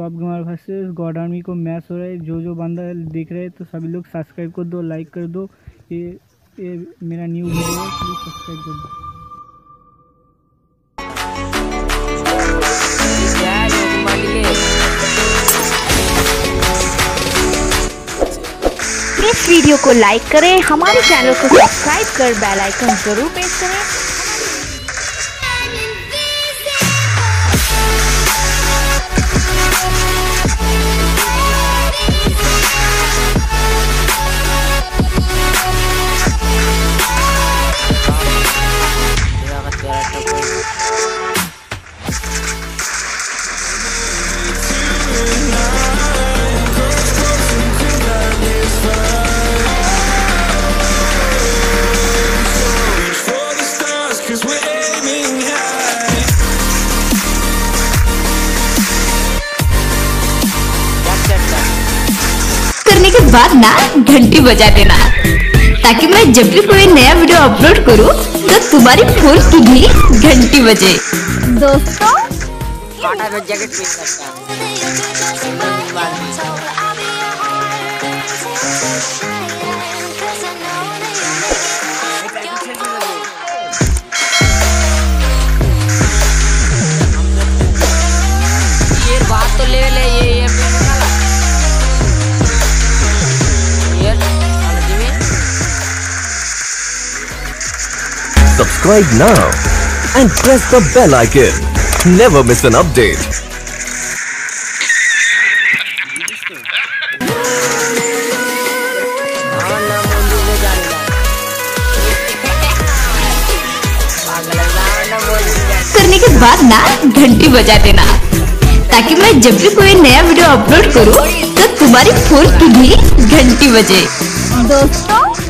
Top gamer versus God army को match हो रहा है, जो जो बंदा देख रहे हैं तो सभी लोग सब्सक्राइब कर दो लाइक कर दो। ये ये मेरा न्यू वीडियो है प्लीज़ सब्सक्राइब कर दो। इस वीडियो को लाइक करें, हमारे चैनल को सब्सक्राइब कर बेल आइकन ज़रूर प्रेस करें। बाद ना घंटी बजा देना। ताकि मैं जब भी कोई नया वीडियो अपलोड करूँ तो तुम्हारी फ़ोन की भी घंटी बजे। दोस्तों subscribe now and press the bell icon. Never miss an update. करने के बाद ना घंटी बजा देना ताकि मैं जब भी कोई नया वीडियो अपलोड करूँ तो तुम्हारी फ़ोन की भी घंटी बजे दोस्तों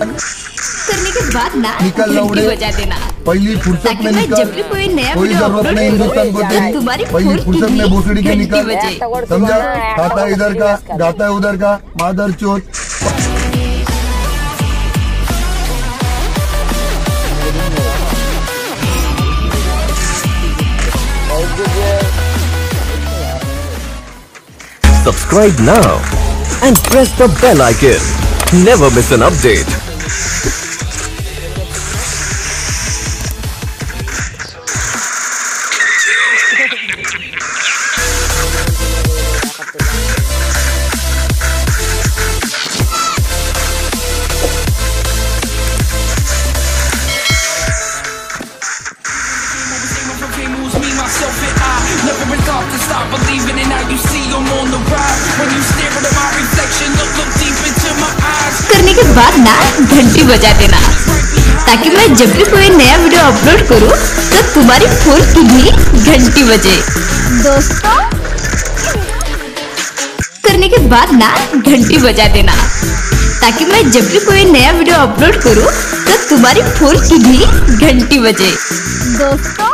करने के बाद ना निकल लौड़े। बजा देना। पहली फुर्सत में निकल। जब भी कोई नया कोई ज़रूरत नहीं हिंदुस्तान को तो तुम्हारी पहली फुर्सत में भोसड़ी के निकल। समझा? खाता है इधर का गाता है। उधर का मादर चोत Subscribe now and press the bell icon. Never miss an update. Famous me, myself, and I Never been thought to stop believing in how you see I'm on the rise When you stare at my reflection, look, look deep into my eyes करने के बाद ना घंटी बजा देना ताकि मैं जब भी कोई नया वीडियो अपलोड करूँ तो तुम्हारी फ़ोन की भी घंटी बजे दोस्तों करने के बाद ना घंटी बजा देना ताकि मैं जब भी कोई नया वीडियो अपलोड करूँ तो तुम्हारी फ़ोन की भी घंटी बजे दोस्तों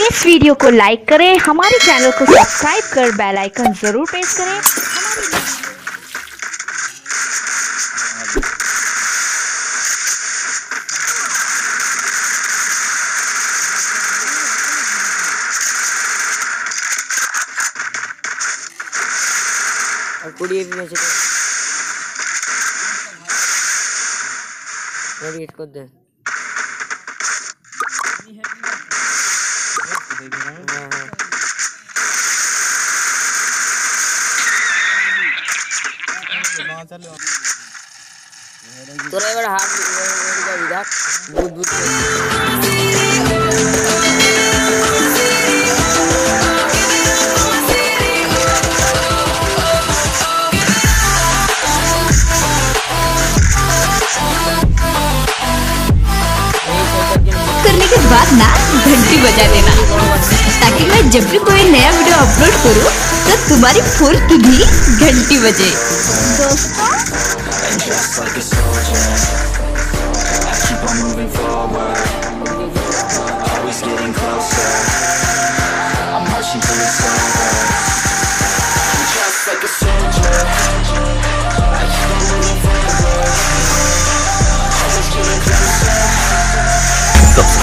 इस वीडियो को लाइक करें हमारे चैनल को सब्सक्राइब कर बेल आइकन ज़रूर प्रेस करें। আর কুড়ি এপি বেঁচে দেন রেড করে দেন হ্যাঁ হ্যাঁ তোরা এবার হাত যাবি দেখ বুধ বুধ करने के बाद ना घंटी बजा देना। ताकि मैं जब भी कोई नया वीडियो अपलोड करूँ तो तुम्हारी फ़ोन की भी घंटी बजे। दोस्तों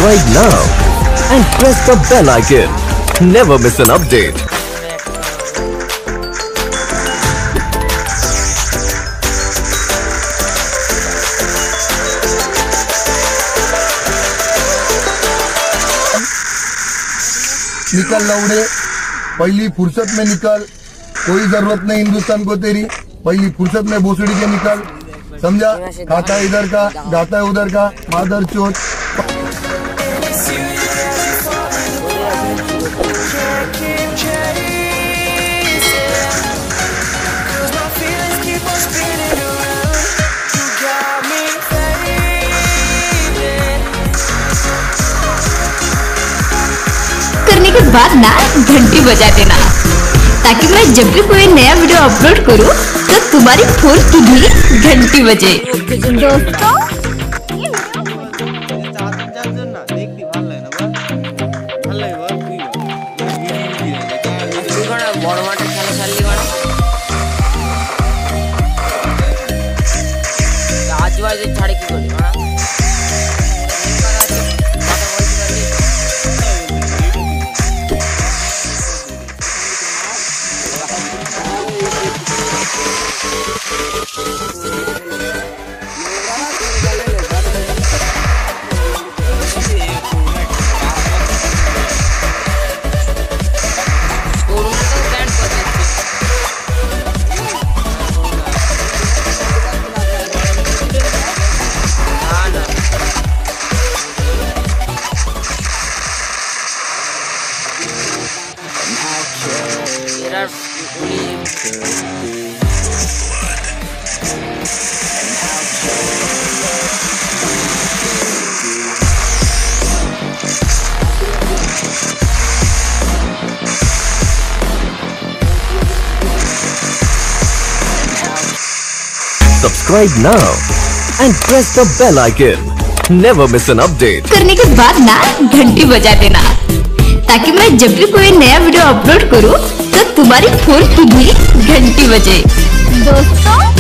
Subscribe now. And press the bell icon. Never miss an update. निकल लौड़े। पहली फुर्सत में निकल। कोई ज़रूरत नहीं हिंदुस्तान को तेरी। पहली फुर्सत में भोसड़ी के निकल। समझा? खाता है इधर का जाता है उधर का। मादर चोट के बाद ना घंटी बजा देना। ताकि मैं जब भी कोई नया वीडियो अपलोड करूँ तो तुम्हारी फ़ोन की भी घंटी बजे। दोस्तों Subscribe now and press the bell icon. Never miss an update. करने के बाद ना घंटी बजा देना ताकि मैं जब भी कोई नया वीडियो अपलोड करूँ तो तुम्हारी फ़ोन की भी घंटी बजे दोस्तों